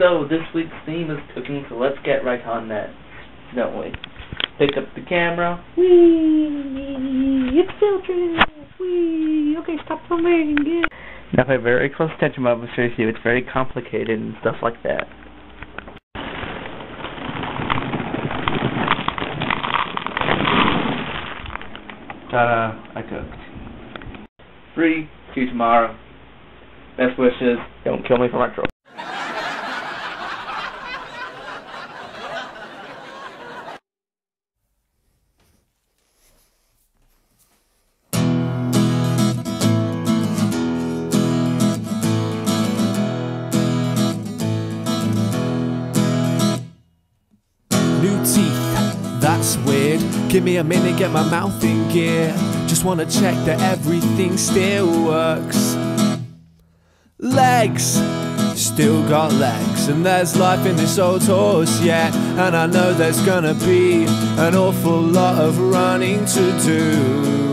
So, this week's theme is cooking, so let's get right on that, don't we? Pick up the camera. Wee! It's Filtress! Wee! Okay, stop filming! Yeah. Now pay very close attention, my observation. It's very complicated and stuff like that. Ta-da! I cooked. Free. See you tomorrow. Best wishes. Don't kill me for my troll. New teeth, that's weird. Give me a minute, get my mouth in gear. Just wanna check that everything still works. Legs, still got legs, and there's life in this old horse, yeah. And I know there's gonna be an awful lot of running to do.